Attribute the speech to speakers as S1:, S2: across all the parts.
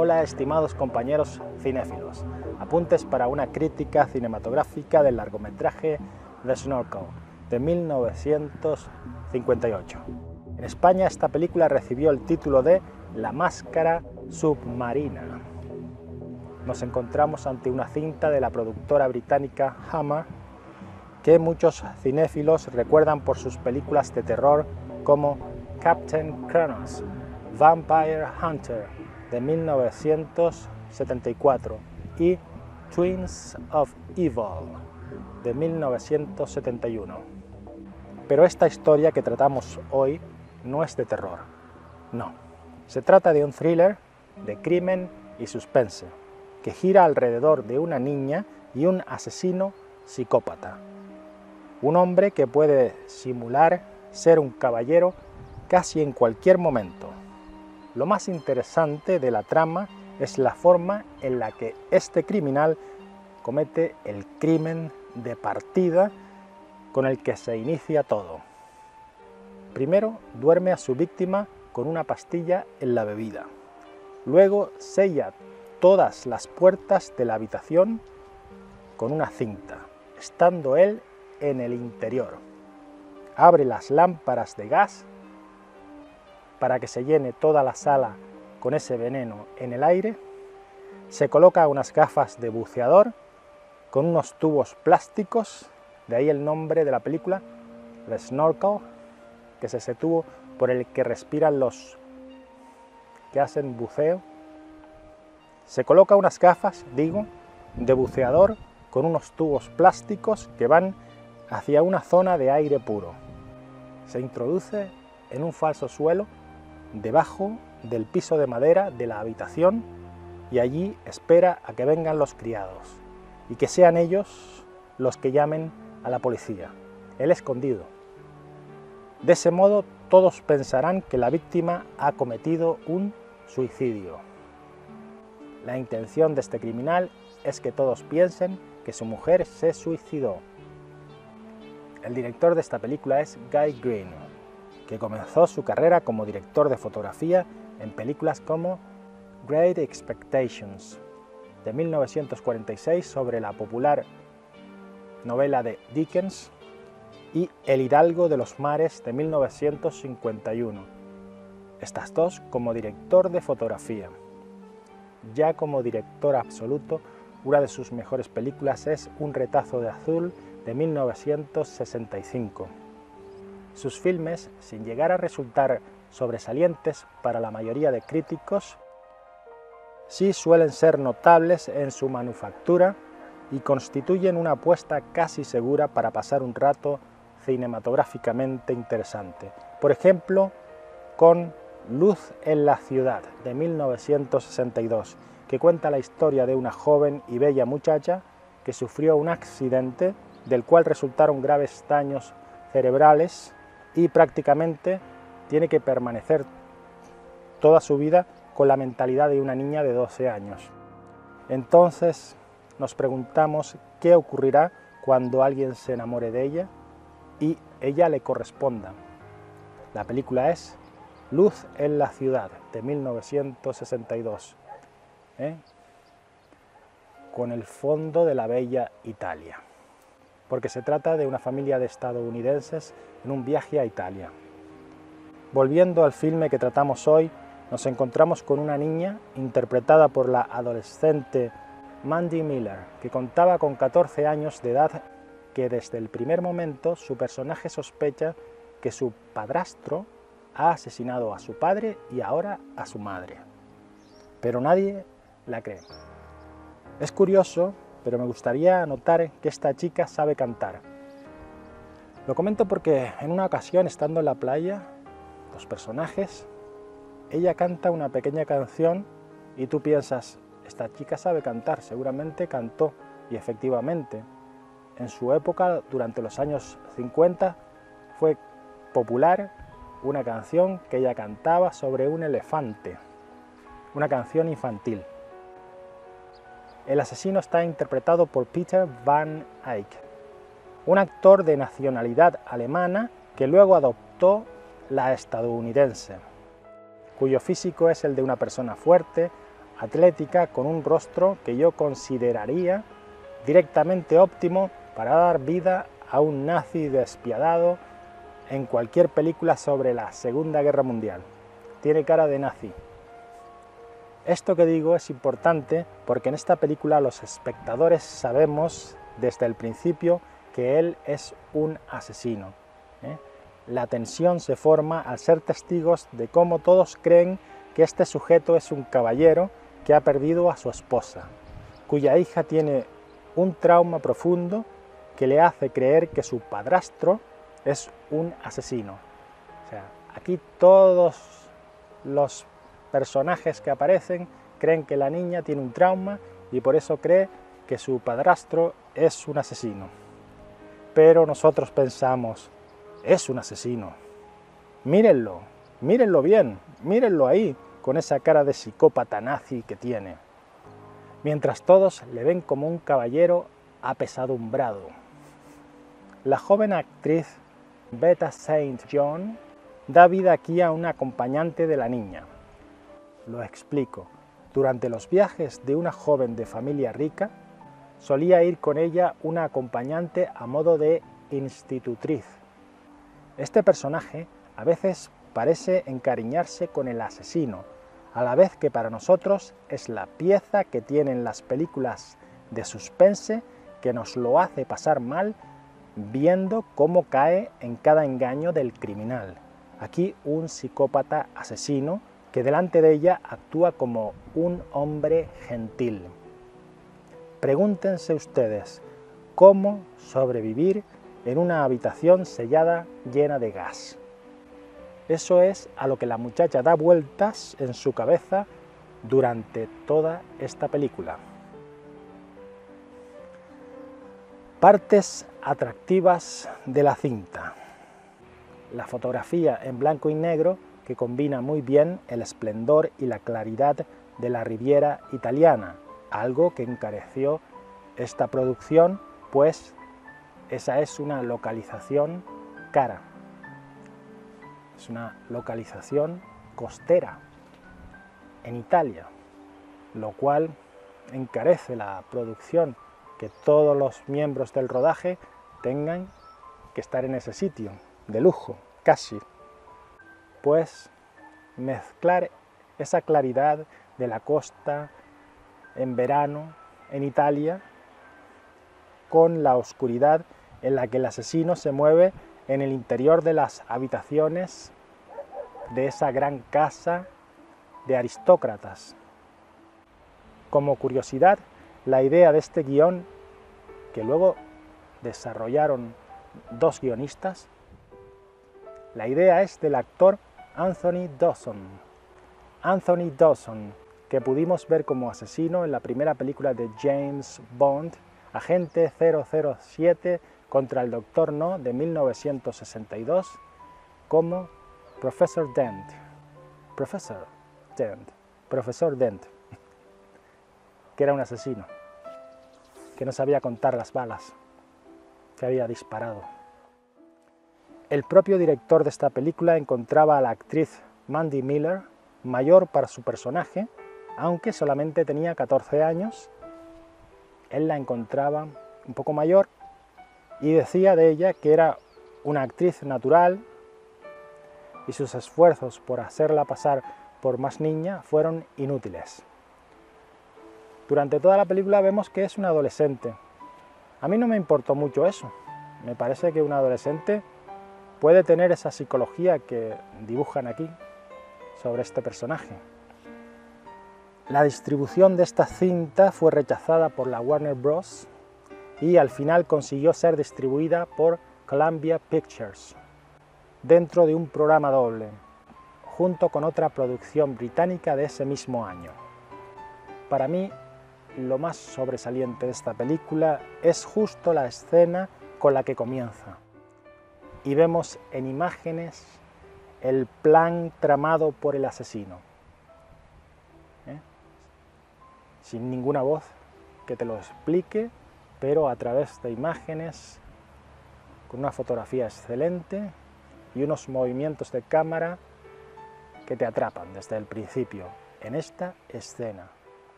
S1: Hola estimados compañeros cinéfilos, apuntes para una crítica cinematográfica del largometraje The Snorkel de 1958. En España esta película recibió el título de La máscara submarina. Nos encontramos ante una cinta de la productora británica Hammer que muchos cinéfilos recuerdan por sus películas de terror como Captain Kronos, Vampire Hunter de 1974 y Twins of Evil de 1971. Pero esta historia que tratamos hoy no es de terror, no. Se trata de un thriller de crimen y suspense que gira alrededor de una niña y un asesino psicópata. Un hombre que puede simular ser un caballero casi en cualquier momento. Lo más interesante de la trama es la forma en la que este criminal comete el crimen de partida con el que se inicia todo. Primero duerme a su víctima con una pastilla en la bebida. Luego sella todas las puertas de la habitación con una cinta, estando él en el interior. Abre las lámparas de gas para que se llene toda la sala con ese veneno en el aire. Se coloca unas gafas de buceador con unos tubos plásticos, de ahí el nombre de la película, The Snorkel, que es ese tubo por el que respiran los que hacen buceo. Se coloca unas gafas, digo, de buceador con unos tubos plásticos que van hacia una zona de aire puro. Se introduce en un falso suelo debajo del piso de madera de la habitación y allí espera a que vengan los criados y que sean ellos los que llamen a la policía, el escondido. De ese modo todos pensarán que la víctima ha cometido un suicidio. La intención de este criminal es que todos piensen que su mujer se suicidó. El director de esta película es Guy Green, que comenzó su carrera como director de fotografía en películas como Great Expectations, de 1946 sobre la popular novela de Dickens y El Hidalgo de los Mares de 1951, estas dos como director de fotografía. Ya como director absoluto, una de sus mejores películas es Un retazo de azul de 1965. Sus filmes, sin llegar a resultar sobresalientes para la mayoría de críticos, sí suelen ser notables en su manufactura y constituyen una apuesta casi segura para pasar un rato cinematográficamente interesante. Por ejemplo, con Luz en la ciudad de 1962, que cuenta la historia de una joven y bella muchacha que sufrió un accidente del cual resultaron graves daños cerebrales y prácticamente tiene que permanecer toda su vida con la mentalidad de una niña de 12 años. Entonces nos preguntamos qué ocurrirá cuando alguien se enamore de ella y ella le corresponda. La película es Luz en la ciudad de 1962, ¿eh? con el fondo de la bella Italia, porque se trata de una familia de estadounidenses en un viaje a Italia. Volviendo al filme que tratamos hoy, nos encontramos con una niña interpretada por la adolescente Mandy Miller, que contaba con 14 años de edad, que desde el primer momento su personaje sospecha que su padrastro ha asesinado a su padre y ahora a su madre. Pero nadie la cree. Es curioso, pero me gustaría notar que esta chica sabe cantar. Lo comento porque en una ocasión, estando en la playa, los personajes ella canta una pequeña canción y tú piensas, esta chica sabe cantar, seguramente cantó y efectivamente en su época, durante los años 50, fue popular una canción que ella cantaba sobre un elefante, una canción infantil. el asesino está interpretado por Peter Van Eyck, un actor de nacionalidad alemana que luego adoptó la estadounidense, cuyo físico es el de una persona fuerte, atlética, con un rostro que yo consideraría directamente óptimo para dar vida a un nazi despiadado en cualquier película sobre la Segunda Guerra Mundial. Tiene cara de nazi. Esto que digo es importante porque en esta película los espectadores sabemos desde el principio que él es un asesino. ¿eh? La tensión se forma al ser testigos de cómo todos creen que este sujeto es un caballero que ha perdido a su esposa, cuya hija tiene un trauma profundo que le hace creer que su padrastro es un asesino. O sea, aquí todos los personajes que aparecen creen que la niña tiene un trauma y por eso cree que su padrastro es un asesino. Pero nosotros pensamos, es un asesino. Mírenlo, mírenlo bien, mírenlo ahí, con esa cara de psicópata nazi que tiene. Mientras todos le ven como un caballero apesadumbrado. La joven actriz Beta St. John da vida aquí a un acompañante de la niña. Lo explico. Durante los viajes de una joven de familia rica, solía ir con ella una acompañante a modo de institutriz. Este personaje a veces parece encariñarse con el asesino, a la vez que para nosotros es la pieza que tienen las películas de suspense que nos lo hace pasar mal viendo cómo cae en cada engaño del criminal. Aquí un psicópata asesino que delante de ella actúa como un hombre gentil. Pregúntense ustedes, ¿cómo sobrevivir en una habitación sellada llena de gas? Eso es a lo que la muchacha da vueltas en su cabeza durante toda esta película. Partes atractivas de la cinta. La fotografía en blanco y negro que combina muy bien el esplendor y la claridad de la Riviera italiana, algo que encareció esta producción, pues esa es una localización cara, es una localización costera en Italia, lo cual encarece la producción que todos los miembros del rodaje tengan que estar en ese sitio, de lujo, casi. Pues mezclar esa claridad de la costa en verano en Italia con la oscuridad en la que el asesino se mueve en el interior de las habitaciones de esa gran casa de aristócratas. Como curiosidad, la idea de este guion, que luego desarrollaron dos guionistas, la idea es del actor Anthony Dawson. Anthony Dawson, que pudimos ver como asesino en la primera película de James Bond, Agente 007 contra el Doctor No de 1962, como Professor Dent. Professor Dent. Profesor Dent, que era un asesino que no sabía contar las balas que había disparado. El propio director de esta película encontraba a la actriz Mandy Miller mayor para su personaje, aunque solamente tenía 14 años. Él la encontraba un poco mayor y decía de ella que era una actriz natural y sus esfuerzos por hacerla pasar por más niña fueron inútiles. Durante toda la película vemos que es un adolescente. A mí no me importó mucho eso. Me parece que un adolescente puede tener esa psicología que dibujan aquí sobre este personaje. La distribución de esta cinta fue rechazada por la Warner Bros. y al final consiguió ser distribuida por Columbia Pictures dentro de un programa doble, junto con otra producción británica de ese mismo año. Para mí lo más sobresaliente de esta película es justo la escena con la que comienza. Y vemos en imágenes el plan tramado por el asesino. ¿Eh? Sin ninguna voz, que te lo explique, pero a través de imágenes, con una fotografía excelente y unos movimientos de cámara que te atrapan desde el principio en esta escena.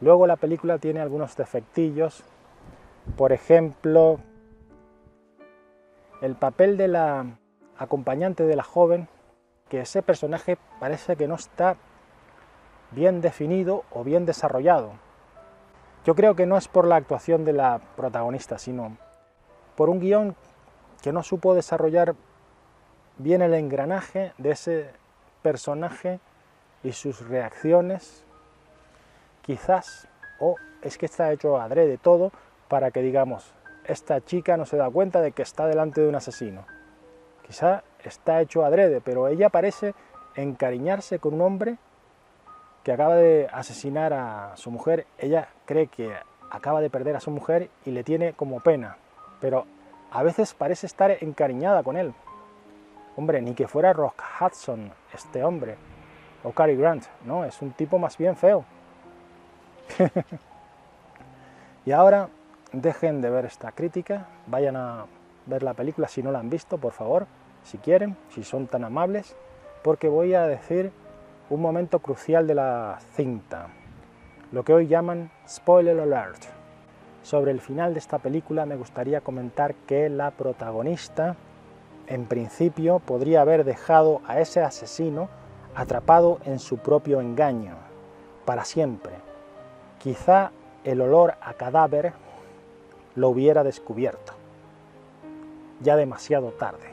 S1: Luego la película tiene algunos defectillos, por ejemplo, el papel de la acompañante de la joven, que ese personaje parece que no está bien definido o bien desarrollado. Yo creo que no es por la actuación de la protagonista, sino por un guion que no supo desarrollar bien el engranaje de ese personaje y sus reacciones, quizás, o es que está hecho adrede todo para que digamos, esta chica no se da cuenta de que está delante de un asesino. Quizá está hecho adrede, pero ella parece encariñarse con un hombre que acaba de asesinar a su mujer. Ella cree que acaba de perder a su mujer y le tiene como pena, pero a veces parece estar encariñada con él. Hombre, ni que fuera Rock Hudson, este hombre, o Cary Grant, no, es un tipo más bien feo. y ahora dejen de ver esta crítica, vayan a ver la película si no la han visto, por favor, si quieren, si son tan amables, porque voy a decir un momento crucial de la cinta, lo que hoy llaman spoiler alert. Sobre el final de esta película me gustaría comentar que la protagonista, en principio, podría haber dejado a ese asesino atrapado en su propio engaño, para siempre. Quizá el olor a cadáver lo hubiera descubierto, ya demasiado tarde.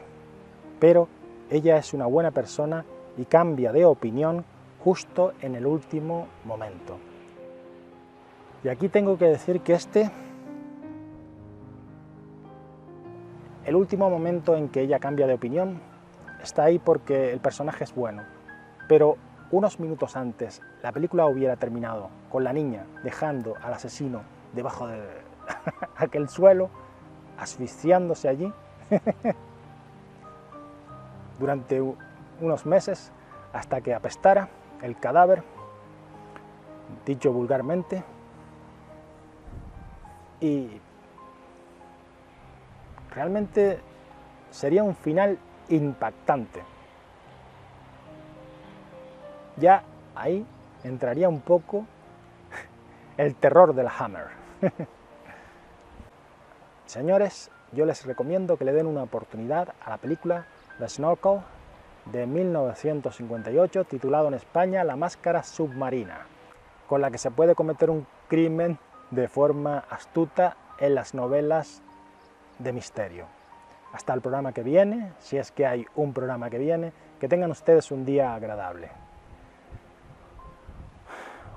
S1: Pero ella es una buena persona y cambia de opinión justo en el último momento. Y aquí tengo que decir que este, el último momento en que ella cambia de opinión, está ahí porque el personaje es bueno. Pero unos minutos antes, la película hubiera terminado con la niña dejando al asesino debajo de aquel suelo, asfixiándose allí durante unos meses hasta que apestara el cadáver, dicho vulgarmente, y realmente sería un final impactante. Ya ahí entraría un poco el terror del Hammer. Señores, yo les recomiendo que le den una oportunidad a la película The Snorkel de 1958, titulado en España La máscara submarina, con la que se puede cometer un crimen de forma astuta en las novelas de misterio. Hasta el programa que viene, si es que hay un programa que viene, que tengan ustedes un día agradable.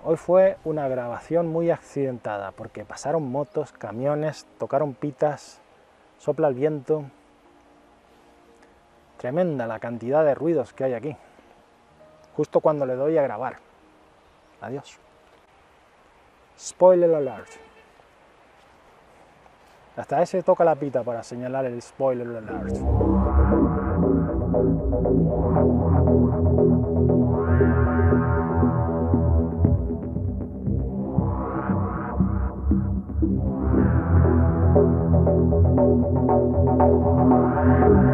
S1: Hoy fue una grabación muy accidentada porque pasaron motos, camiones, tocaron pitas, sopla el viento. Tremenda la cantidad de ruidos que hay aquí. Justo cuando le doy a grabar. Adiós. Spoiler alert. Hasta ese toca la pita para señalar el spoiler alert. Música